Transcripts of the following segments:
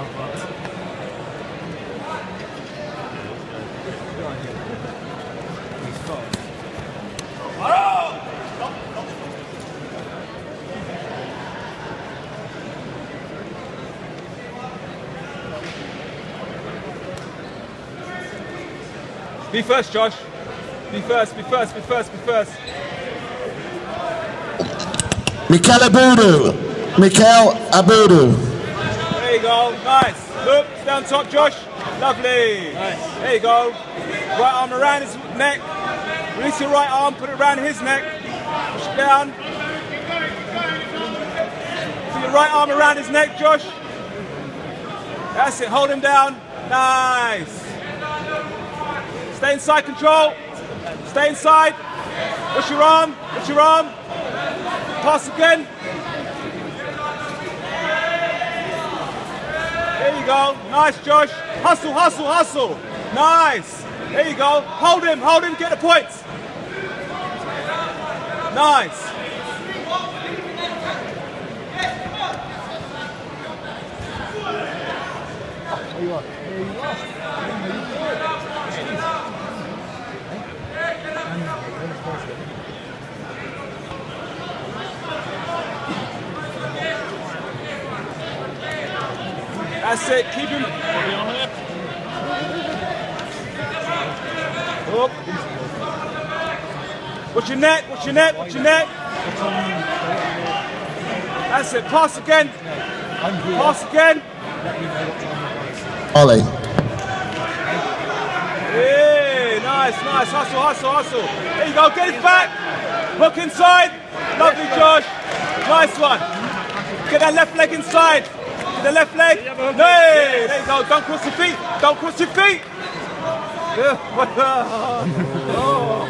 Be first, Josh. Be first, be first, be first, be first. Mikel Abudu. Mikel Abudu. You go. Nice. Look, on top, Josh. Lovely. Nice. There you go. Right arm around his neck. Release your right arm, put it around his neck. Push it down. Put your right arm around his neck, Josh. That's it. Hold him down. Nice. Stay inside control. Stay inside. Push your arm. Push your arm. Pass again. There you go. Nice, Josh. Hustle, hustle, hustle. Nice. There you go. Hold him, hold him, get the points. Nice. That's it. Keep him. Up. What's your net? What's your net? What's your net? That's it. Pass again. Pass again. Ollie. Yeah, nice, nice. Hustle, hustle, hustle. There you go. Get it back. Hook inside. Lovely, Josh. Nice one. Get that left leg inside. The left leg. Nice. There you go. Don't cross your feet. Don't cross your feet. Oh.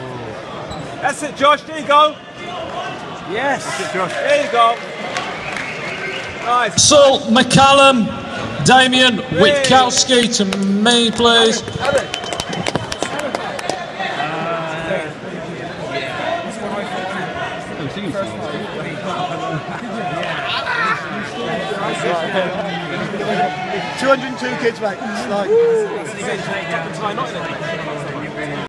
That's it, Josh. There you go. Yes. It, Josh. There you go. Nice. Salt McCallum, Damien Witkowski to me, please. 202 kids, mate. It's like...